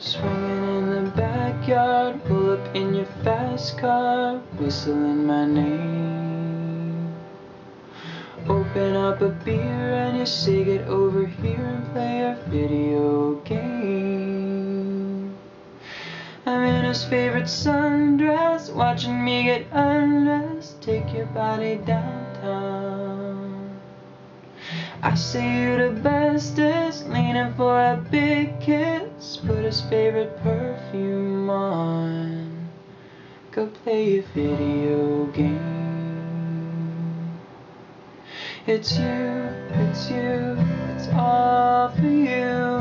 Swinging in the backyard, pull up in your fast car, whistling my name. Open up a beer and you say get over here and play a video game. I'm in his favorite sundress, watching me get undressed, take your body downtown. I say you're the bestest, leaning for a big kiss, put his favorite perfume on, go play a video game. It's you, it's you, it's all for you,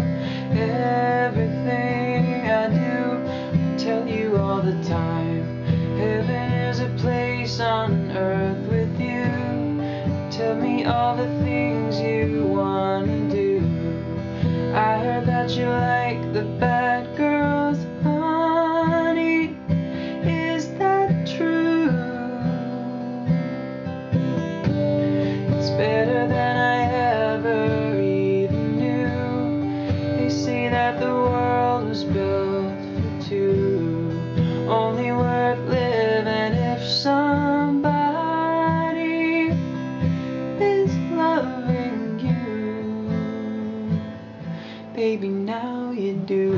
everything I do, I tell you all the time, heaven is a place on earth with you. Tell me all the things you wanna do. I heard that you like the bad girls, honey. Is that true? It's better than I ever even knew. They say that the world was built for two, only worth living if somebody Baby, now you do.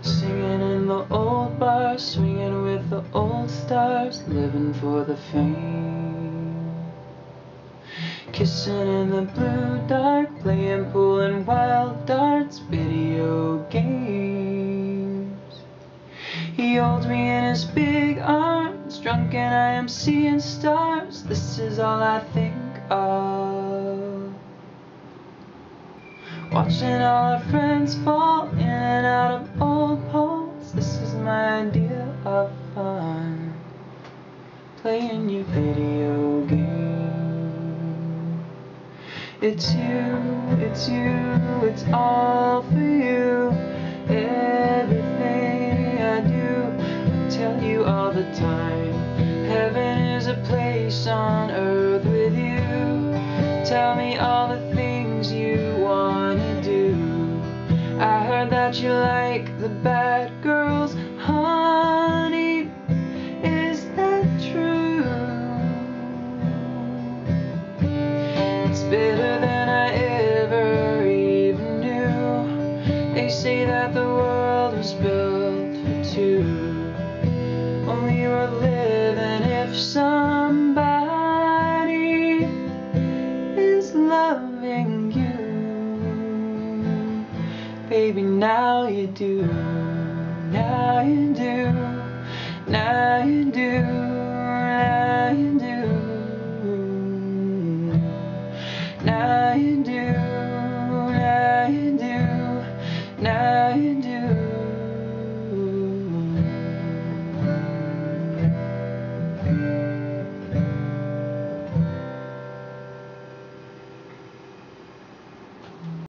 Singing in the old bar, swinging with the old stars, living for the fame. Kissing in the blue dark, playing pool and wild holds me in his big arms, drunk and I am seeing stars. This is all I think of. Watching all our friends fall in and out of Old Paul's. This is my idea of fun. Playing your video game. It's you, it's you, it's all for you. A place on earth with you. Tell me all the things you wanna do. I heard that you like the bad girls, honey. Is that true? It's better than I ever even knew. They say that the world was built for two. Only worth living if somebody Baby, now you do. Now you do. Now you do.